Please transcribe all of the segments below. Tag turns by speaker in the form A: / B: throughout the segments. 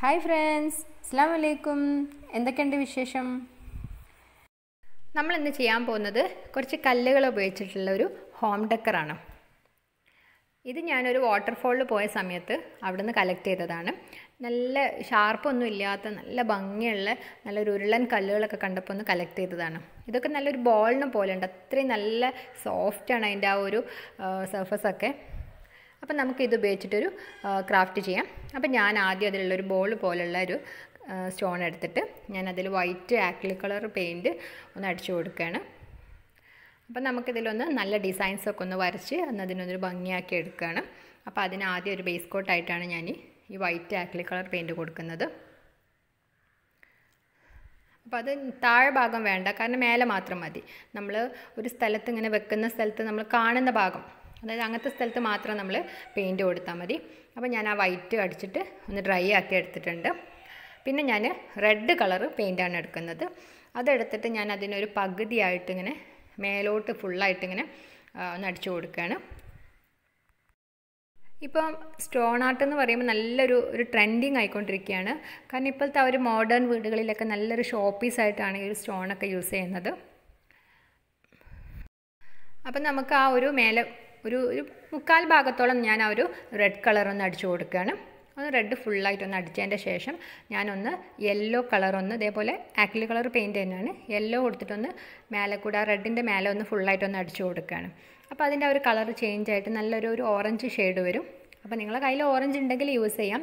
A: Hi friends അസ്സാം വലൈക്കും എന്തൊക്കെയുണ്ട് വിശേഷം? നമ്മൾ ഇന്ന് ചെയ്യാൻ പോകുന്നത് കുറച്ച് കല്ലുകൾ ഉപയോഗിച്ചിട്ടുള്ള ഒരു ഹോം ഡെക്കറാണ്. ഇത് ഞാനൊരു വാട്ടർഫോളിൽ പോയ സമയത്ത് അവിടുന്ന് കളക്ട് ചെയ്തതാണ്. നല്ല ഷാർപ്പൊന്നും ഇല്ലാത്ത നല്ല ഭംഗിയുള്ള നല്ലൊരു ഉരുളൻ കല്ലുകളൊക്കെ കണ്ടപ്പോൾ ഒന്ന് കളക്ട് ചെയ്തതാണ്. ഇതൊക്കെ നല്ലൊരു ബോളിനെ പോലെ ഉണ്ട് അത്രയും നല്ല സോഫ്റ്റാണ് അതിന്റെ ആ ഒരു സർഫസൊക്കെ അപ്പം നമുക്ക് ഇത് ഉപയോഗിച്ചിട്ടൊരു ക്രാഫ്റ്റ് ചെയ്യാം. അപ്പം ഞാൻ ആദ്യം അതിലുള്ളൊരു ബോൾ പോലുള്ള ഒരു സ്റ്റോൺ എടുത്തിട്ട് ഞാൻ അതിൽ വൈറ്റ് ആക്ലി കളർ പെയിന്റ് ഒന്ന് അടിച്ചു കൊടുക്കുകയാണ്. അപ്പം നമുക്കിതിലൊന്ന് നല്ല ഡിസൈൻസ് ഒക്കെ ഒന്ന് വരച്ച് അന്ന് അതിനൊന്നൊരു ഭംഗിയാക്കി എടുക്കുകയാണ്. അപ്പോൾ അതിന് ആദ്യം ഒരു ബേസ് കോട്ടായിട്ടാണ് ഞാൻ ഈ വൈറ്റ് ആക്ലി കളർ പെയിന്റ് കൊടുക്കുന്നത്. അപ്പോൾ അത് താഴെ ഭാഗം വേണ്ട കാരണം മേലെ മാത്രം മതി. നമ്മൾ ഒരു സ്ഥലത്ത് ഇങ്ങനെ വെക്കുന്ന സ്ഥലത്ത് നമ്മൾ കാണുന്ന ഭാഗം അതായത് അങ്ങനത്തെ സ്ഥലത്ത് മാത്രം നമ്മൾ പെയിന്റ് കൊടുത്താൽ മതി. അപ്പോൾ ഞാൻ ആ വൈറ്റ് അടിച്ചിട്ട് ഒന്ന് ഡ്രൈ ആക്കി എടുത്തിട്ടുണ്ട്. പിന്നെ ഞാൻ റെഡ് കളറ് പെയിന്റാണ് എടുക്കുന്നത്. അതെടുത്തിട്ട് ഞാൻ അതിനൊരു പകുതിയായിട്ട് ഇങ്ങനെ മേലോട്ട് ഫുള്ളായിട്ട് ഇങ്ങനെ ഒന്ന് അടിച്ചു കൊടുക്കുകയാണ് ഇപ്പം സ്റ്റോൺ ആർട്ട് എന്ന് പറയുമ്പോൾ നല്ലൊരു ഒരു ട്രെൻഡിങ് ആയിക്കൊണ്ടിരിക്കുകയാണ് കാരണം ഇപ്പോഴത്തെ ആ ഒരു മോഡേൺ വീടുകളിലൊക്കെ നല്ലൊരു ഷോപ്പീസ് ആയിട്ടാണ് ഈ ഒരു സ്റ്റോണൊക്കെ യൂസ് ചെയ്യുന്നത്. അപ്പം നമുക്ക് ആ ഒരു മേലെ ഒരു ഒരു മുക്കാൽ ഭാഗത്തോളം ഞാൻ ആ ഒരു റെഡ് കളർ ഒന്ന് അടിച്ചു കൊടുക്കുകയാണ്. ഒന്ന് റെഡ് ഫുള്ളായിട്ടൊന്ന് അടിച്ചതിന്റെ ശേഷം ഞാനൊന്ന് യെല്ലോ കളർ ഒന്ന് ഇതേപോലെ ആക്ലി കളർ പെയിന്റ് തന്നെയാണ്. യെല്ലോ കൊടുത്തിട്ടൊന്ന് മേലെ കൂടെ ആ റെഡിന്റെ മേലെ ഒന്ന് ഫുള്ളായിട്ടൊന്ന് അടിച്ചു കൊടുക്കുകയാണ്. അപ്പോൾ അതിന്റെ ഒരു കളർ ചേഞ്ച് ആയിട്ട് നല്ലൊരു ഒരു ഓറഞ്ച് ഷെയ്ഡ് വരും. അപ്പോൾ നിങ്ങളെ കയ്യിൽ ഓറഞ്ച് ഉണ്ടെങ്കിൽ യൂസ് ചെയ്യാം.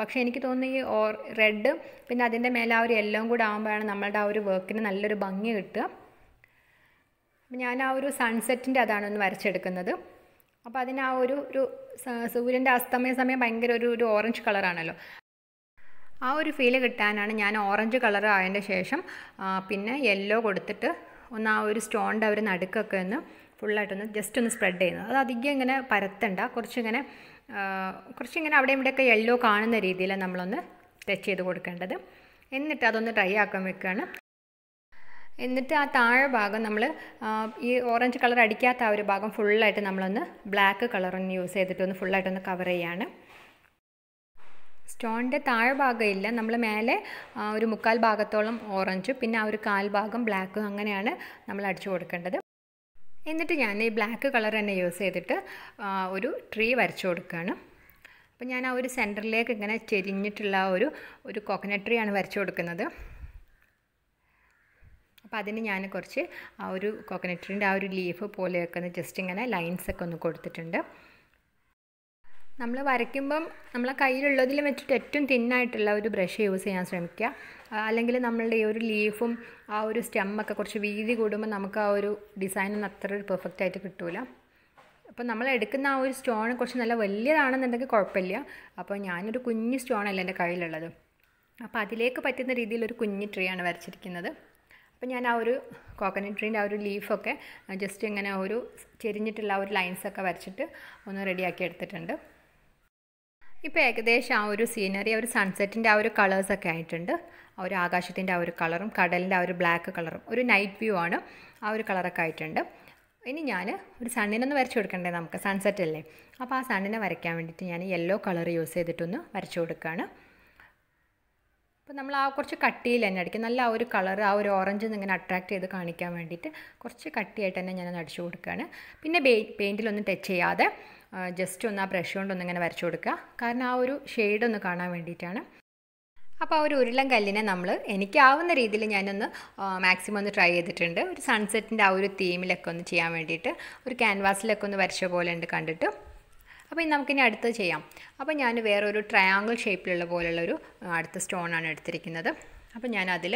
A: പക്ഷേ എനിക്ക് തോന്നുന്നു ഈ ഓർ റെഡ് പിന്നെ അതിന്റെ മേലെ ആ ഒരു യെല്ലോം കൂടെ ആകുമ്പോഴാണ് നമ്മളുടെ ആ ഒരു വർക്കിന് നല്ലൊരു ഭംഗി കിട്ടുക. ഞാൻ ആ ഒരു സൺസെറ്റിന്റെ അതാണ് ഒന്ന് വരച്ചെടുക്കുന്നത്. അപ്പോൾ അതിന് ആ ഒരു ഒരു സൂര്യന്റെ അസ്തമയ സമയം ഭയങ്കര ഒരു ഒരു ഓറഞ്ച് കളറാണല്ലോ ആ ഒരു ഫീൽ കിട്ടാനാണ് ഞാൻ ഓറഞ്ച് കളർ ആയതിന്റെ ശേഷം പിന്നെ യെല്ലോ കൊടുത്തിട്ട് ഒന്ന് ആ ഒരു സ്റ്റോണിന്റെ ഒരു നടുക്കൊക്കെ ഒന്ന് ഫുള്ളായിട്ടൊന്ന് ജസ്റ്റ് ഒന്ന് സ്പ്രെഡ് ചെയ്യുന്നത് അത് അധികം ഇങ്ങനെ പരത്തണ്ട. കുറച്ചിങ്ങനെ കുറച്ചിങ്ങനെ അവിടെ ഇവിടെയൊക്കെ യെല്ലോ കാണുന്ന രീതിയിൽ നമ്മളൊന്ന് ടച്ച് ചെയ്ത് കൊടുക്കേണ്ടത്. എന്നിട്ട് അതൊന്ന് ഡ്രൈ ആക്കാൻ വെക്കുകയാണ് എന്നിട്ട് ആ താഴെ ഭാഗം നമ്മൾ ഈ ഓറഞ്ച് കളർ അടിക്കാത്ത ആ ഒരു ഭാഗം ഫുള്ളായിട്ട് നമ്മളൊന്ന് ബ്ലാക്ക് കളറൊന്ന് യൂസ് ചെയ്തിട്ട് ഒന്ന് ഫുള്ളായിട്ടൊന്ന് കവർ ചെയ്യാണ്. സ്റ്റോണിന്റെ താഴെ ഇല്ല. നമ്മൾ മേലെ ഒരു മുക്കാൽ ഭാഗത്തോളം ഓറഞ്ച് പിന്നെ ആ ഒരു കാൽ ഭാഗം ബ്ലാക്കും അങ്ങനെയാണ് നമ്മൾ അടിച്ചു കൊടുക്കേണ്ടത്. എന്നിട്ട് ഞാൻ ഈ ബ്ലാക്ക് കളർ തന്നെ യൂസ് ചെയ്തിട്ട് ഒരു ട്രീ വരച്ചു കൊടുക്കുകയാണ് അപ്പോൾ ഞാൻ ആ ഒരു സെന്ററിലേക്ക് ഇങ്ങനെ ചെരിഞ്ഞിട്ടുള്ള ഒരു ഒരു കോക്കനട്ട് ട്രീ ആണ് വരച്ചു കൊടുക്കുന്നത്. അപ്പോൾ അതിന് ഞാൻ കുറച്ച് ആ ഒരു കോക്കനട്ട് ട്രീന്റെ ആ ഒരു ലീഫ് പോലെയൊക്കെ ഒന്ന് ജസ്റ്റ് ഇങ്ങനെ ലൈൻസൊക്കെ ഒന്ന് കൊടുത്തിട്ടുണ്ട്. നമ്മൾ വരയ്ക്കുമ്പം നമ്മളെ കയ്യിലുള്ളതിൽ വെച്ചിട്ട് ഏറ്റവും തിന്നായിട്ടുള്ള ഒരു ബ്രഷ് യൂസ് ചെയ്യാൻ ശ്രമിക്കുക. അല്ലെങ്കിൽ നമ്മളുടെ ഈ ഒരു ലീഫും ആ ഒരു സ്റ്റെമ്മൊക്കെ കുറച്ച് വീതി കൂടുമ്പോൾ നമുക്ക് ആ ഒരു ഡിസൈനൊന്നും അത്ര ഒരു പെർഫെക്റ്റ് ആയിട്ട് കിട്ടില്ല അപ്പോൾ നമ്മൾ എടുക്കുന്ന ആ ഒരു സ്റ്റോൺ കുറച്ച് നല്ല വലിയതാണെന്നുണ്ടെങ്കിൽ കുഴപ്പമില്ല. അപ്പോൾ ഞാനൊരു കുഞ്ഞ് സ്റ്റോണല്ല എന്റെ കയ്യിലുള്ളത്. അപ്പോൾ അതിലേക്ക് പറ്റുന്ന രീതിയിൽ ഒരു കുഞ്ഞ് ട്രീ ആണ് വരച്ചിരിക്കുന്നത്. അപ്പോൾ ഞാൻ ആ ഒരു കോക്കനട്ട് ട്രീന്റെ ആ ഒരു ലീഫൊക്കെ ജസ്റ്റ് ഇങ്ങനെ ഒരു ചെരിഞ്ഞിട്ടുള്ള ആ ഒരു ലൈൻസൊക്കെ വരച്ചിട്ട് ഒന്ന് റെഡിയാക്കി എടുത്തിട്ടുണ്ട് ഇപ്പോൾ ഏകദേശം ആ ഒരു സീനറി ആ ഒരു സൺസെറ്റിന്റെ ആ ഒരു കളേഴ്സൊക്കെ ആയിട്ടുണ്ട് ആ ഒരു ആകാശത്തിന്റെ ആ ഒരു കളറും കടലിന്റെ ആ ഒരു ബ്ലാക്ക് കളറും ഒരു നൈറ്റ് വ്യൂ ആണ് ആ ഒരു കളറൊക്കെ ആയിട്ടുണ്ട് ഇനി ഞാൻ ഒരു സണ്ണിനൊന്ന് വരച്ചു കൊടുക്കണ്ടേ നമുക്ക് സൺസെറ്റ് അല്ലേ അപ്പോൾ ആ സണ്ണിനെ വരയ്ക്കാൻ വേണ്ടിയിട്ട് ഞാൻ യെല്ലോ കളർ യൂസ് ചെയ്തിട്ടൊന്ന് വരച്ചു കൊടുക്കുകയാണ് അപ്പോൾ നമ്മൾ ആ കുറച്ച് കട്ടിയിൽ തന്നെ അടിക്കും നല്ല ആ ഒരു കളർ ആ ഒരു ഓറഞ്ച് ഇങ്ങനെ അട്രാക്ട് ചെയ്ത് കാണിക്കാൻ വേണ്ടിയിട്ട് കുറച്ച് കട്ടിയായിട്ട് തന്നെ ഞാനൊന്ന് അടിച്ചു കൊടുക്കുകയാണ്. പിന്നെ പെയിന്റിലൊന്നും ടച്ച് ചെയ്യാതെ ജസ്റ്റ് ഒന്ന് ആ ബ്രഷ് കൊണ്ടൊന്ന് ഇങ്ങനെ വരച്ചു കൊടുക്കുക. കാരണം ആ ഒരു ഷെയ്ഡ് ഒന്ന് കാണാൻ വേണ്ടിയിട്ടാണ്. അപ്പോൾ ആ ഒരു ഉരുളൻ കല്ലിനെ നമ്മൾ എനിക്കാവുന്ന രീതിയിൽ ഞാനൊന്ന് മാക്സിമം ഒന്ന് ട്രൈ ചെയ്തിട്ടുണ്ട്. ഒരു സൺസെറ്റിന്റെ ആ ഒരു തീമിലൊക്കെ ഒന്ന് ചെയ്യാൻ വേണ്ടിയിട്ട്. ഒരു ക്യാൻവാസിലൊക്കെ ഒന്ന് വരച്ച പോലെ ഉണ്ട് കണ്ടിട്ട്. അപ്പോൾ ഇനി നമുക്കിനി അടുത്തത് ചെയ്യാം. അപ്പോൾ ഞാൻ വേറൊരു ട്രയാങ്കിൾ ഷേപ്പിലുള്ള പോലുള്ളൊരു അടുത്ത സ്റ്റോണാണ് എടുത്തിരിക്കുന്നത്. അപ്പോൾ ഞാൻ അതിൽ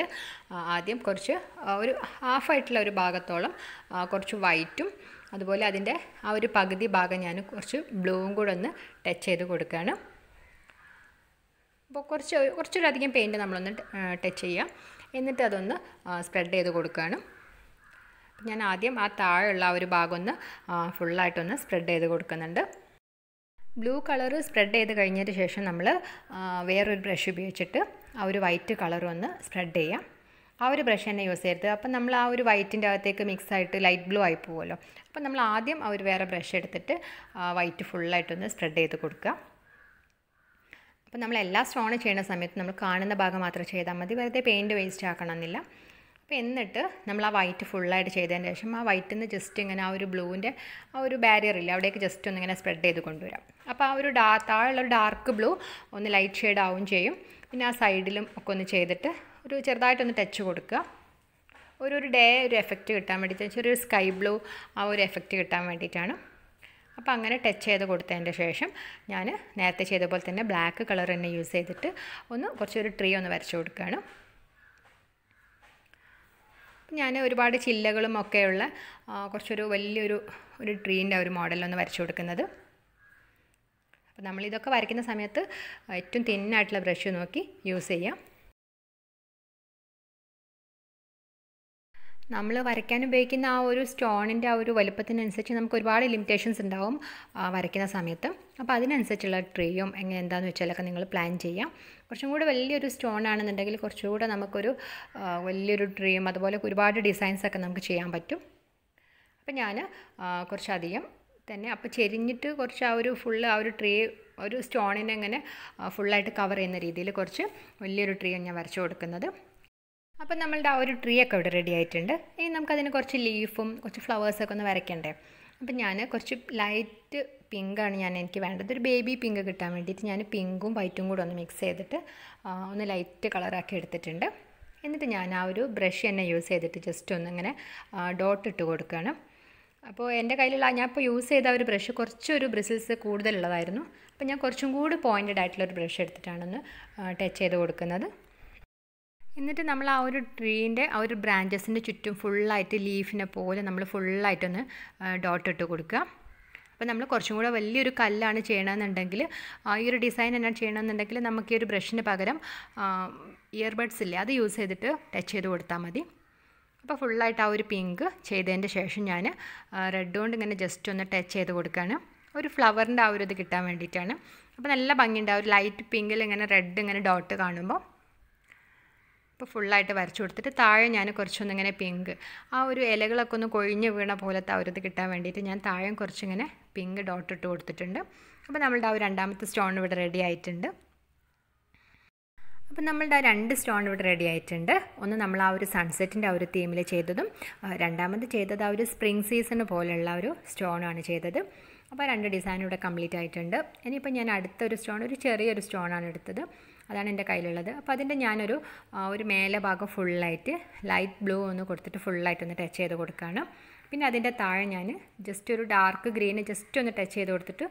A: ആദ്യം കുറച്ച് ഒരു ഹാഫായിട്ടുള്ള ഒരു ഭാഗത്തോളം കുറച്ച് വൈറ്റും അതുപോലെ അതിന്റെ ആ ഒരു പകുതി ഭാഗം ഞാൻ കുറച്ച് ബ്ലൂവും കൂടെ ഒന്ന് ടച്ച് ചെയ്ത് കൊടുക്കുകയാണ് അപ്പോൾ കുറച്ച് കുറച്ചൊരധികം പെയിന്റ് നമ്മളൊന്ന് ടച്ച് ചെയ്യാം. എന്നിട്ട് അതൊന്ന് സ്പ്രെഡ് ചെയ്ത് കൊടുക്കുകയാണ് ഞാൻ ആദ്യം ആ താഴെയുള്ള ആ ഒരു ഭാഗം ഒന്ന് ഫുള്ളായിട്ടൊന്ന് സ്പ്രെഡ് ചെയ്ത് കൊടുക്കുന്നുണ്ട്. ബ്ലൂ കളർ സ്പ്രെഡ് ചെയ്ത് കഴിഞ്ഞതിന് ശേഷം നമ്മൾ വേറൊരു ബ്രഷ് ഉപയോഗിച്ചിട്ട് ആ ഒരു വൈറ്റ് കളർ ഒന്ന് സ്പ്രെഡ് ചെയ്യാം. ആ ഒരു ബ്രഷ് തന്നെ യൂസ് ചെയ്യരുത്. അപ്പം നമ്മൾ ആ ഒരു വൈറ്റിന്റെ അകത്തേക്ക് മിക്സ് ആയിട്ട് ലൈറ്റ് ബ്ലൂ ആയി പോകുമല്ലോ അപ്പം നമ്മൾ ആദ്യം ആ ഒരു വേറെ ബ്രഷ് എടുത്തിട്ട് വൈറ്റ് ഫുള്ളായിട്ടൊന്ന് സ്പ്രെഡ് ചെയ്ത് കൊടുക്കുക. അപ്പം നമ്മൾ എല്ലാ സ്റ്റോൺ ചെയ്യുന്ന സമയത്ത് നമ്മൾ കാണുന്ന ഭാഗം മാത്രം ചെയ്താൽ മതി. വെറുതെ പെയിന്റ് വേസ്റ്റ് ആക്കണമെന്നില്ല. അപ്പോൾ എന്നിട്ട് നമ്മൾ ആ വൈറ്റ് ഫുള്ളായിട്ട് ചെയ്തതിന് ശേഷം ആ വൈറ്റിൽ നിന്ന് ജസ്റ്റ് ഇങ്ങനെ ആ ഒരു ബ്ലൂവിന്റെ ആ ഒരു ബാരിയർ ഇല്ല അവിടേക്ക് ജസ്റ്റ് ഒന്ന് ഇങ്ങനെ സ്പ്രെഡ് ചെയ്ത് കൊണ്ടുവരാം. അപ്പോൾ ആ ഒരു ഡാ താഴെയുള്ള ഒരു ഡാർക്ക് ബ്ലൂ ഒന്ന് ലൈറ്റ് ഷെയ്ഡ് ആവും ചെയ്യും. പിന്നെ ആ സൈഡിലും ഒക്കെ ഒന്ന് ചെയ്തിട്ട് ഒരു ചെറുതായിട്ടൊന്ന് ടച്ച് കൊടുക്കുക. ഒരു ഒരു ഡേ ഒരു എഫക്റ്റ് കിട്ടാൻ വേണ്ടിയിട്ട് ചെറിയൊരു സ്കൈ ബ്ലൂ ആ ഒരു എഫക്റ്റ് കിട്ടാൻ വേണ്ടിയിട്ടാണ്. അപ്പോൾ അങ്ങനെ ടച്ച് ചെയ്ത് കൊടുത്തതിന്റെ ശേഷം ഞാൻ നേരത്തെ ചെയ്ത പോലെ തന്നെ ബ്ലാക്ക് കളർ തന്നെ യൂസ് ചെയ്തിട്ട് ഒന്ന് കുറച്ചൊരു ട്രീ ഒന്ന് വരച്ചു കൊടുക്കുകയാണ്. ഞാൻ ഒരുപാട് ചില്ലകളും ഒക്കെയുള്ള കുറച്ചൊരു വലിയൊരു ഒരു ട്രീന്റെ ഒരു മോഡലൊന്ന് വരച്ചു കൊടുക്കുന്നത്. അപ്പോൾ നമ്മളിതൊക്കെ വരയ്ക്കുന്ന സമയത്ത് ഏറ്റവും തിന്നായിട്ടുള്ള ബ്രഷ് നോക്കി യൂസ് ചെയ്യാം. നമ്മൾ വരയ്ക്കാൻ ഉപയോഗിക്കുന്ന ആ ഒരു സ്റ്റോണിന്റെ ആ ഒരു വലുപ്പത്തിനനുസരിച്ച് നമുക്ക് ഒരുപാട് ലിമിറ്റേഷൻസ് ഉണ്ടാവും വരയ്ക്കുന്ന സമയത്ത്. അപ്പോൾ അതിനനുസരിച്ചുള്ള ട്രീയും എങ്ങനെ എന്താണെന്ന് വെച്ചാലൊക്കെ നിങ്ങൾ പ്ലാൻ ചെയ്യാം. കുറച്ചും കൂടി വലിയൊരു സ്റ്റോൺ ആണെന്നുണ്ടെങ്കിൽ കുറച്ചുകൂടെ നമുക്കൊരു വലിയൊരു ഡ്രീം അതുപോലെ ഒരുപാട് ഡിസൈൻസ് ഒക്കെ നമുക്ക് ചെയ്യാൻ പറ്റും. അപ്പം ഞാൻ കുറച്ചധികം തന്നെ അപ്പോൾ ചെരിഞ്ഞിട്ട് കുറച്ച് ആ ഒരു ഫുള്ള് ആ ഒരു ട്രീ ഒരു സ്റ്റോണിനെ ഇങ്ങനെ ഫുള്ളായിട്ട് കവർ ചെയ്യുന്ന രീതിയിൽ കുറച്ച് വലിയൊരു ട്രീ ഞാൻ വരച്ചു കൊടുക്കുന്നത്. അപ്പം നമ്മളുടെ ആ ഒരു ട്രീ ഒക്കെ ഇവിടെ റെഡി ആയിട്ടുണ്ട്. ഇനി നമുക്കതിന് കുറച്ച് ലീഫും കുറച്ച് ഫ്ലവേഴ്സൊക്കെ ഒന്ന് വരയ്ക്കണ്ടേ? അപ്പം ഞാൻ കുറച്ച് ലൈറ്റ് പിങ്കാണ് ഞാൻ എനിക്ക് വേണ്ടത്. ഒരു ബേബി പിങ്ക് കിട്ടാൻ വേണ്ടിയിട്ട് ഞാൻ പിങ്കും വൈറ്റും കൂടെ ഒന്ന് മിക്സ് ചെയ്തിട്ട് ഒന്ന് ലൈറ്റ് കളറാക്കി എടുത്തിട്ടുണ്ട്. എന്നിട്ട് ഞാൻ ആ ഒരു ബ്രഷ് തന്നെ യൂസ് ചെയ്തിട്ട് ജസ്റ്റ് ഒന്ന് ഇങ്ങനെ ഡോട്ട് ഇട്ട് കൊടുക്കുകയാണ്. അപ്പോൾ എന്റെ കയ്യിലുള്ള ഞാൻ ഇപ്പോൾ യൂസ് ചെയ്ത ഒരു ബ്രഷ് കുറച്ചൊരു ബ്രിസിൽസ് കൂടുതലുള്ളതായിരുന്നു. അപ്പോൾ ഞാൻ കുറച്ചും കൂടി പോയിന്റഡ് ആയിട്ടുള്ള ഒരു ബ്രഷ് എടുത്തിട്ടാണ് ടച്ച് ചെയ്ത് കൊടുക്കുന്നത്. എന്നിട്ട് നമ്മൾ ആ ഒരു ട്രീന്റെ ആ ഒരു ബ്രാഞ്ചസിന്റെ ചുറ്റും ഫുള്ളായിട്ട് ലീഫിനെ പോലെ നമ്മൾ ഫുള്ളായിട്ടൊന്ന് ഡോട്ട് ഇട്ട് കൊടുക്കുക. അപ്പോൾ നമ്മൾ കുറച്ചും കൂടെ വലിയൊരു കല്ലാണ് ചെയ്യണമെന്നുണ്ടെങ്കിൽ ഈ ഒരു ഡിസൈൻ എന്നാ ചെയ്യണമെന്നുണ്ടെങ്കിൽ നമുക്ക് ഈ ഒരു ബ്രഷിന് പകരം ഇയർബഡ്സ് ഇല്ലേ അത് യൂസ് ചെയ്തിട്ട് ടച്ച് ചെയ്ത് കൊടുത്താൽ മതി. അപ്പോൾ ഫുള്ളായിട്ട് ആ ഒരു പിങ്ക് ചെയ്തതിന്റെ ശേഷം ഞാൻ റെഡ് കൊണ്ട് ഇങ്ങനെ ജസ്റ്റ് ഒന്ന് ടച്ച് ചെയ്ത് കൊടുക്കുകയാണ് ഒരു ഫ്ലവറിന്റെ ആ ഒരു ഇത് കിട്ടാൻ വേണ്ടിയിട്ടാണ്. അപ്പോൾ നല്ല ഭംഗിയുണ്ട്. ആ ഒരു ലൈറ്റ് പിങ്കിൽ ഇങ്ങനെ റെഡ് ഇങ്ങനെ ഡോട്ട് കാണുമ്പോൾ അപ്പോൾ ഫുള്ളായിട്ട് വരച്ചു കൊടുത്തിട്ട് താഴെ ഞാൻ കുറച്ചൊന്നിങ്ങനെ പിങ്ക് ആ ഒരു ഇലകളൊക്കെ ഒന്ന് കൊഴിഞ്ഞ് വീണ പോലത്തെ ആ ഒരു ഇത് കിട്ടാൻ വേണ്ടിയിട്ട് ഞാൻ താഴെ കുറച്ചിങ്ങനെ പിങ്ക് ഡോട്ട് ഇട്ട് കൊടുത്തിട്ടുണ്ട്. അപ്പോൾ നമ്മളുടെ ആ രണ്ടാമത്തെ സ്റ്റോൺ ഇവിടെ റെഡി ആയിട്ടുണ്ട്. അപ്പം നമ്മളുടെ ആ രണ്ട് സ്റ്റോൺ ഇവിടെ റെഡി ആയിട്ടുണ്ട്. ഒന്ന് നമ്മൾ ആ ഒരു സൺസെറ്റിന്റെ ആ ഒരു തീമിൽ ചെയ്തതും രണ്ടാമത് ചെയ്തത് ആ ഒരു സ്പ്രിംഗ് സീസൺ പോലെയുള്ള ഒരു സ്റ്റോണാണ് ചെയ്തത്. അപ്പോൾ രണ്ട് ഡിസൈൻ ഇവിടെ കംപ്ലീറ്റ് ആയിട്ടുണ്ട്. ഇനിയിപ്പോൾ ഞാൻ അടുത്തൊരു സ്റ്റോൺ ഒരു ചെറിയൊരു സ്റ്റോണാണ് എടുത്തത്. അതാണ് എന്റെ കയ്യിലുള്ളത്. അപ്പോൾ അതിന്റെ ഞാനൊരു ഒരു മേലെ ഭാഗം ഫുള്ളായിട്ട് ലൈറ്റ് ബ്ലൂ ഒന്ന് കൊടുത്തിട്ട് ഫുള്ളായിട്ട് ഒന്ന് ടച്ച് ചെയ്ത് കൊടുക്കുകയാണ്. പിന്നെ അതിന്റെ താഴെ ഞാൻ ജസ്റ്റ് ഒരു ഡാർക്ക് ഗ്രീന് ജസ്റ്റ് ഒന്ന് ടച്ച് ചെയ്ത് കൊടുത്തിട്ട്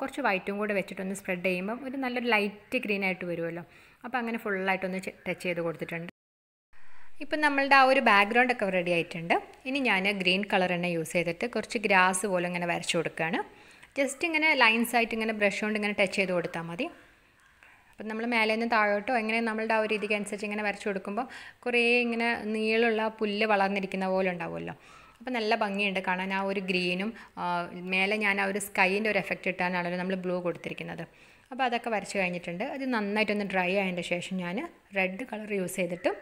A: കുറച്ച് വൈറ്റും കൂടെ വെച്ചിട്ടൊന്ന് സ്പ്രെഡ് ചെയ്യുമ്പം ഒരു നല്ലൊരു ലൈറ്റ് ഗ്രീൻ ആയിട്ട് വരുമല്ലോ. അപ്പോൾ അങ്ങനെ ഫുള്ളായിട്ടൊന്ന് ടച്ച് ചെയ്ത് കൊടുത്തിട്ടുണ്ട്. ഇപ്പം നമ്മളുടെ ആ ഒരു ബാക്ക്ഗ്രൗണ്ട് ഒക്കെ റെഡി ആയിട്ടുണ്ട്. ഇനി ഞാൻ ഗ്രീൻ കളർ തന്നെ യൂസ് ചെയ്തിട്ട് കുറച്ച് ഗ്രാസ് പോലെ ഇങ്ങനെ വരച്ചു കൊടുക്കുകയാണ്. ജസ്റ്റ് ഇങ്ങനെ ലൈൻസ് ആയിട്ട് ഇങ്ങനെ ബ്രഷ് കൊണ്ട് ഇങ്ങനെ ടച്ച് ചെയ്ത് കൊടുത്താൽ മതി. അപ്പം നമ്മൾ മേലെ നിന്ന് താഴോട്ടോ ഇങ്ങനെ നമ്മളുടെ ആ ഒരു രീതിക്ക് അനുസരിച്ച് ഇങ്ങനെ വരച്ചു കൊടുക്കുമ്പോൾ കുറേ ഇങ്ങനെ നീളമുള്ള പുല്ല് വളർന്നിരിക്കുന്ന പോലെ ഉണ്ടാവുമല്ലോ. അപ്പോൾ നല്ല ഭംഗിയുണ്ട് കാണാൻ ആ ഒരു ഗ്രീനും മേലെ ഞാൻ ആ ഒരു സ്കൈന്റെ ഒരു എഫക്റ്റ് ഇട്ടാണല്ലോ നമ്മൾ ബ്ലൂ കൊടുത്തിരിക്കുന്നത്. അപ്പോൾ അതൊക്കെ വരച്ച് കഴിഞ്ഞിട്ടുണ്ട്. അത് നന്നായിട്ടൊന്ന് ഡ്രൈ ആയതിന്റെ ശേഷം ഞാൻ റെഡ് കളർ യൂസ് ചെയ്തിട്ട്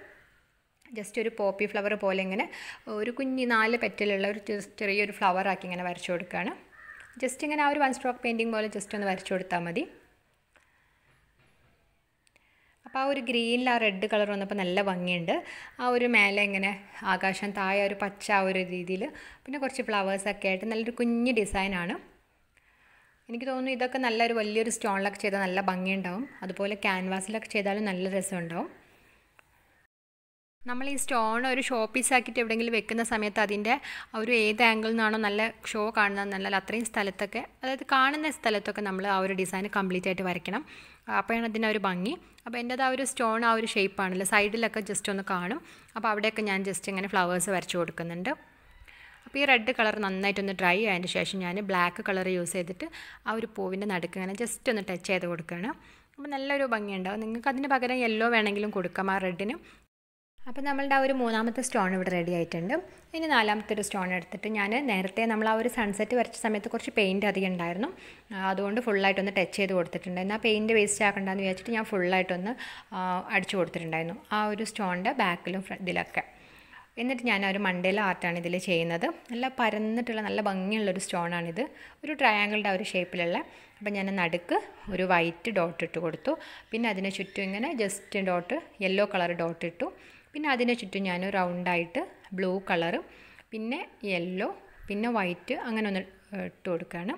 A: ജസ്റ്റ് ഒരു പോപ്പി ഫ്ലവർ പോലെ ഇങ്ങനെ ഒരു കുഞ്ഞി നാല് പെറ്റലുള്ള ഒരു ചെറിയൊരു ഫ്ലവറാക്കി ഇങ്ങനെ വരച്ചു കൊടുക്കുകയാണ്. ജസ്റ്റ് ഇങ്ങനെ ആ ഒരു വൺ സ്ട്രോക്ക് പെയിന്റിങ് പോലെ ജസ്റ്റ് ഒന്ന് വരച്ചു കൊടുത്താൽ മതി. അപ്പോൾ ആ ഒരു ഗ്രീനിൽ ആ റെഡ് കളർ വന്നപ്പോൾ നല്ല ഭംഗിയുണ്ട്. ആ ഒരു മേലെ ഇങ്ങനെ ആകാശം താഴെ ഒരു പച്ച ആ ഒരു രീതിയിൽ പിന്നെ കുറച്ച് ഫ്ലവേഴ്സൊക്കെ ആയിട്ട് നല്ലൊരു കുഞ്ഞ് ഡിസൈനാണ് എനിക്ക് തോന്നുന്നു ഇതൊക്കെ നല്ലൊരു വലിയൊരു സ്റ്റോണിലൊക്കെ ചെയ്താൽ നല്ല ഭംഗിയുണ്ടാവും. അതുപോലെ ക്യാൻവാസിലൊക്കെ ചെയ്താലും നല്ല രസമുണ്ടാവും. നമ്മൾ ഈ സ്റ്റോൺ ഒരു ഷോ പീസ് ആക്കിയിട്ട് എവിടെയെങ്കിലും വെക്കുന്ന സമയത്ത് അതിന്റെ ഒരു ഏത് ആംഗിളിൽ നിന്നാണോ നല്ല ഷോ കാണുന്നത് നല്ല അത്രയും സ്ഥലത്തൊക്കെ അതായത് കാണുന്ന സ്ഥലത്തൊക്കെ നമ്മൾ ആ ഒരു ഡിസൈൻ കംപ്ലീറ്റ് ആയിട്ട് വരയ്ക്കണം. അപ്പോഴാണ് അതിന്റെ ഒരു ഭംഗി. അപ്പോൾ എന്റെ ആ ഒരു സ്റ്റോൺ ആ ഒരു ഷേപ്പാണല്ലോ സൈഡിലൊക്കെ ജസ്റ്റ് ഒന്ന് കാണും. അപ്പോൾ അവിടെയൊക്കെ ഞാൻ ജസ്റ്റ് ഇങ്ങനെ ഫ്ലവേഴ്സ് വരച്ചു കൊടുക്കുന്നുണ്ട്. അപ്പോൾ ഈ റെഡ് കളർ നന്നായിട്ടൊന്ന് ഡ്രൈ ആയതിന് ശേഷം ഞാൻ ബ്ലാക്ക് കളർ യൂസ് ചെയ്തിട്ട് ആ ഒരു പൂവിന്റെ നടുക്ക് ഇങ്ങനെ ജസ്റ്റ് ഒന്ന് ടച്ച് ചെയ്ത് കൊടുക്കുകയാണ്. അപ്പോൾ നല്ലൊരു ഭംഗിയുണ്ടാവും നിങ്ങൾക്ക് അതിന് പകരം യെല്ലോ വേണമെങ്കിലും കൊടുക്കാം ആ റെഡിന് അപ്പോൾ നമ്മളുടെ ആ ഒരു മൂന്നാമത്തെ സ്റ്റോൺ ഇവിടെ റെഡി ആയിട്ടുണ്ട്. ഇനി നാലാമത്തെ ഒരു സ്റ്റോൺ എടുത്തിട്ട് ഞാൻ നേരത്തെ നമ്മൾ ആ ഒരു സൺസെറ്റ് വരച്ച സമയത്ത് കുറച്ച് പെയിന്റ് അധികം ഉണ്ടായിരുന്നു. അതുകൊണ്ട് ഫുള്ളായിട്ടൊന്ന് ടച്ച് ചെയ്ത് കൊടുത്തിട്ടുണ്ട്. എന്നാൽ പെയിന്റ് വേസ്റ്റ് ആക്കണ്ടെന്ന് വിചാരിച്ചിട്ട് ഞാൻ ഫുള്ളായിട്ടൊന്ന് അടിച്ചു കൊടുത്തിട്ടുണ്ടായിരുന്നു. ആ ഒരു സ്റ്റോണിന്റെ ബാക്കിലും ഇതിലൊക്കെ എന്നിട്ട് ഞാൻ ഒരു മണ്ടേല ആർട്ടാണ് ഇതിൽ ചെയ്യുന്നത്. നല്ല പരന്നിട്ടുള്ള നല്ല ഭംഗിയുള്ളൊരു സ്റ്റോണാണിത് ഒരു ട്രയാങ്കിളുടെ ഒരു ഷേപ്പിലുള്ള അപ്പം ഞാൻ നടുക്ക് ഒരു വൈറ്റ് ഡോട്ട് ഇട്ട് കൊടുത്തു. പിന്നെ അതിന് ചുറ്റും ഇങ്ങനെ just dot yellow colour dot ഇട്ടു. പിന്നെ അതിന് ചുറ്റും ഞാൻ റൗണ്ടായിട്ട് ബ്ലൂ കളറ് പിന്നെ യെല്ലോ പിന്നെ വൈറ്റ് അങ്ങനെ ഒന്ന് ഇട്ട് കൊടുക്കുകയാണ്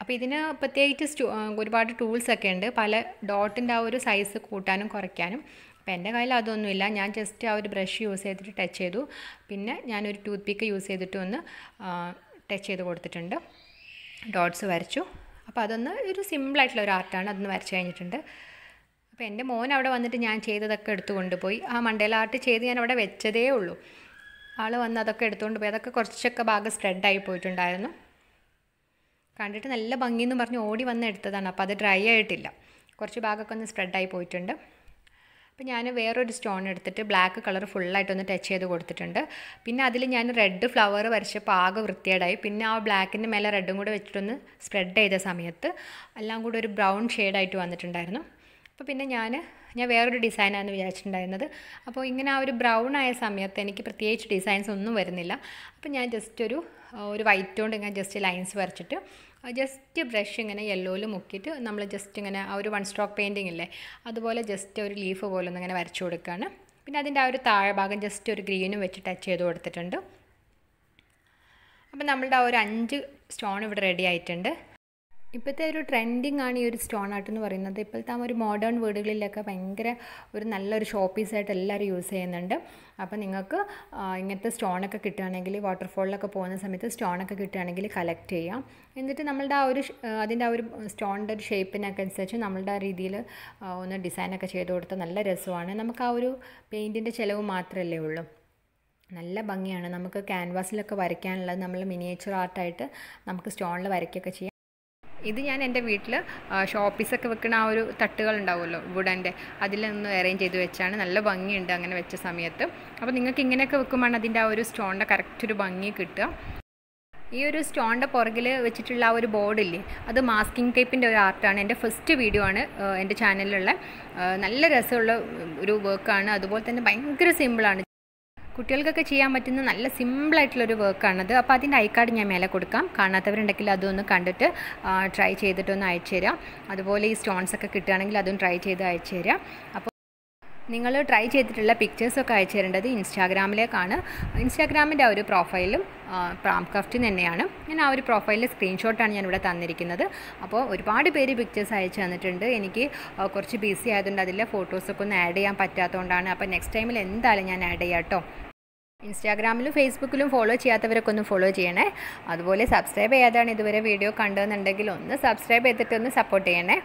A: അപ്പോൾ ഇതിന് പ്രത്യേകിച്ച് ഒരുപാട് ടൂൾസൊക്കെ ഉണ്ട്. പല ഡോട്ടിന്റെ ആ ഒരു സൈസ് കൂട്ടാനും കുറയ്ക്കാനും. അപ്പോൾ എന്റെ കയ്യിൽ അതൊന്നുമില്ല. ഞാൻ ജസ്റ്റ് ആ ഒരു ബ്രഷ് യൂസ് ചെയ്തിട്ട് ടച്ച് ചെയ്തു. പിന്നെ ഞാനൊരു ടൂത്ത് പിക്ക് യൂസ് ചെയ്തിട്ട് ഒന്ന് ടച്ച് ചെയ്ത് കൊടുത്തിട്ടുണ്ട്. ഡോട്ട്സ് വരച്ചു. അപ്പോൾ അതൊന്ന് ഒരു സിമ്പിളായിട്ടുള്ള ഒരു ആർട്ടാണ് അതൊന്ന് വരച്ച് കഴിഞ്ഞിട്ടുണ്ട്. അപ്പോൾ എന്റെ മോൻ അവിടെ വന്നിട്ട് ഞാൻ ചെയ്തതൊക്കെ എടുത്തു കൊണ്ടുപോയി. ആ മണ്ടേല ആർട്ട് ചെയ്ത് ഞാൻ അവിടെ വെച്ചതേ ഉള്ളൂ. ആൾ വന്ന് അതൊക്കെ എടുത്തുകൊണ്ട് പോയി. അതൊക്കെ കുറച്ചൊക്കെ ഭാഗം സ്പ്രെഡായി പോയിട്ടുണ്ടായിരുന്നു. കണ്ടിട്ട് നല്ല ഭംഗിയെന്ന് പറഞ്ഞ് ഓടി വന്ന് എടുത്തതാണ്. അപ്പോൾ അത് ഡ്രൈ ആയിട്ടില്ല. കുറച്ച് ഭാഗമൊക്കെ ഒന്ന് സ്പ്രെഡായി പോയിട്ടുണ്ട്. അപ്പോൾ ഞാൻ വേറൊരു സ്റ്റോൺ എടുത്തിട്ട് ബ്ലാക്ക് കളർ ഫുള്ളായിട്ടൊന്ന് ടച്ച് ചെയ്ത് കൊടുത്തിട്ടുണ്ട്. പിന്നെ അതിൽ ഞാൻ റെഡ് ഫ്ലവർ വരച്ചപ്പോൾ ആകെ വൃത്തിയേടായി പിന്നെ ആ ബ്ലാക്കിന്റെ മേലെ റെഡും കൂടെ വെച്ചിട്ടൊന്ന് സ്പ്രെഡ് ചെയ്ത സമയത്ത് എല്ലാം കൂടെ ഒരു ബ്രൗൺ ഷെയ്ഡായിട്ട് വന്നിട്ടുണ്ടായിരുന്നു. അപ്പോൾ പിന്നെ ഞാൻ ഞാൻ വേറൊരു ഡിസൈനാണ് വിചാരിച്ചിട്ടുണ്ടായിരുന്നത്. അപ്പോൾ ഇങ്ങനെ ആ ഒരു ബ്രൗൺ ആയ സമയത്ത് എനിക്ക് പ്രത്യേകിച്ച് ഡിസൈൻസ് ഒന്നും വരുന്നില്ല. അപ്പോൾ ഞാൻ ജസ്റ്റ് ഒരു ഒരു വൈറ്റ് കൊണ്ട് ഇങ്ങനെ ജസ്റ്റ് ലൈൻസ് വരച്ചിട്ട് ജസ്റ്റ് ബ്രഷ് ഇങ്ങനെ യെല്ലോയിൽ മുക്കിയിട്ട് നമ്മൾ ജസ്റ്റ് ഇങ്ങനെ ആ ഒരു വൺ സ്ട്രോക്ക് പെയിന്റിങ് ഇല്ലേ അതുപോലെ ജസ്റ്റ് ഒരു ലീഫ് പോലെ ഒന്ന് ഇങ്ങനെ വരച്ചു കൊടുക്കുകയാണ് പിന്നെ അതിന്റെ ആ ഒരു താഴ്ഭാഗം ജസ്റ്റ് ഒരു ഗ്രീനും വെച്ച് ടച്ച് ചെയ്ത് കൊടുത്തിട്ടുണ്ട്. അപ്പോൾ നമ്മളുടെ ആ ഒരു അഞ്ച് സ്റ്റോൺ ഇവിടെ റെഡി ആയിട്ടുണ്ട്. ഇപ്പോഴത്തെ ഒരു ട്രെൻഡിങ് ആണ് ഈ ഒരു സ്റ്റോൺ ആർട്ട് എന്ന് പറയുന്നത്. ഇപ്പോഴത്തെ ആ ഒരു മോഡേൺ വീടുകളിലൊക്കെ ഭയങ്കര ഒരു നല്ലൊരു ഷോപ്പീസായിട്ട് എല്ലാവരും യൂസ് ചെയ്യുന്നുണ്ട്. അപ്പോൾ നിങ്ങൾക്ക് ഇങ്ങനത്തെ സ്റ്റോണൊക്കെ കിട്ടുകയാണെങ്കിൽ വാട്ടർഫോളിലൊക്കെ പോകുന്ന സമയത്ത് സ്റ്റോണൊക്കെ കിട്ടുകയാണെങ്കിൽ കളക്ട് ചെയ്യാം. എന്നിട്ട് നമ്മളുടെ ആ ഒരു അതിന്റെ ആ ഒരു സ്റ്റോണിന്റെ ഒരു ഷേപ്പിനൊക്കെ അനുസരിച്ച് നമ്മളുടെ ആ രീതിയിൽ ഒന്ന് ഡിസൈനൊക്കെ ചെയ്ത് കൊടുത്താൽ നല്ല രസമാണ്. നമുക്ക് ആ ഒരു പെയിന്റിന്റെ ചിലവ് മാത്രമല്ലേ ഉള്ളൂ. നല്ല ഭംഗിയാണ്. നമുക്ക് ക്യാൻവാസിലൊക്കെ വരയ്ക്കാനുള്ളത് നമ്മൾ മിനിയേച്ചർ ആർട്ടായിട്ട് നമുക്ക് സ്റ്റോണിൽ വരയ്ക്കുകയൊക്കെ ചെയ്യാം. ഇത് ഞാൻ എന്റെ വീട്ടിൽ ഷോപ്പീസൊക്കെ വെക്കുന്ന ആ ഒരു തട്ടുകൾ ഉണ്ടാവുമല്ലോ വുഡന്റെ. അതിൽ നിന്ന് അറേഞ്ച് ചെയ്ത് വെച്ചാണ്. നല്ല ഭംഗിയുണ്ട് അങ്ങനെ വെച്ച സമയത്ത്. അപ്പോൾ നിങ്ങൾക്ക് ഇങ്ങനെയൊക്കെ വെക്കുമ്പോൾ അതിന്റെ ആ ഒരു സ്റ്റോണിന്റെ കറക്റ്റ് ഒരു ഭംഗി കിട്ടുക. ഈ ഒരു സ്റ്റോണിന്റെ പുറകിൽ വെച്ചിട്ടുള്ള ആ ഒരു ബോർഡില്ലേ അത് മാസ്കിംഗ് ടേപ്പിന്റെ ഒരു ആർട്ടാണ് എന്റെ ഫസ്റ്റ് വീഡിയോ ആണ് എന്റെ ചാനലിലുള്ള നല്ല രസമുള്ള ഒരു വർക്കാണ് അതുപോലെ തന്നെ ഭയങ്കര സിമ്പിളാണ് കുട്ടികൾക്കൊക്കെ ചെയ്യാൻ പറ്റുന്ന നല്ല സിമ്പിളായിട്ടുള്ളൊരു വർക്കാണത് അപ്പോൾ അതിന്റെ ഐ കാർഡ് ഞാൻ മേലെ കൊടുക്കാം. കാണാത്തവരുണ്ടെങ്കിൽ അതൊന്ന് കണ്ടിട്ട് ട്രൈ ചെയ്തിട്ടൊന്ന് അയച്ചു തരാം. അതുപോലെ ഈ സ്റ്റോൺസ് ഒക്കെ കിട്ടുകയാണെങ്കിൽ അതും ട്രൈ ചെയ്ത് അയച്ചു തരാം. അപ്പോൾ നിങ്ങൾ ട്രൈ ചെയ്തിട്ടുള്ള പിക്ചേഴ്സൊക്കെ അയച്ചു തരേണ്ടത് ഇൻസ്റ്റാഗ്രാമിലേക്കാണ്. ഇൻസ്റ്റാഗ്രാമിന്റെ ആ ഒരു പ്രൊഫൈലും പ്രാം ക്രാഫ്റ്റ് തന്നെയാണ്. ഞാൻ ആ ഒരു പ്രൊഫൈലിൽ സ്ക്രീൻഷോട്ടാണ് ഞാൻ ഇവിടെ തന്നിരിക്കുന്നത്. അപ്പോൾ ഒരുപാട് പേര് പിക്ചേഴ്സ് അയച്ചു തന്നിട്ടുണ്ട്. എനിക്ക് കുറച്ച് ബിസി ആയതുകൊണ്ട് അതിലെ ഫോട്ടോസൊക്കെ ഒന്ന് ആഡ് ചെയ്യാൻ പറ്റാത്തതുകൊണ്ടാണ്. അപ്പോൾ നെക്സ്റ്റ് ടൈമിൽ എന്തായാലും ഞാൻ ആഡ് ചെയ്യാം കേട്ടോ ഇൻസ്റ്റാഗ്രാമിലും ഫേസ്ബുക്കിലും ഫോളോ ചെയ്യാത്തവരൊക്കെ ഒന്ന് ഫോളോ ചെയ്യണേ. അതുപോലെ സബ്സ്ക്രൈബ് ചെയ്യാതാണ് ഇതുവരെ വീഡിയോ കണ്ടതെന്നുണ്ടെങ്കിൽ ഒന്ന് സബ്സ്ക്രൈബ് ചെയ്തിട്ടൊന്ന് സപ്പോർട്ട് ചെയ്യണേ.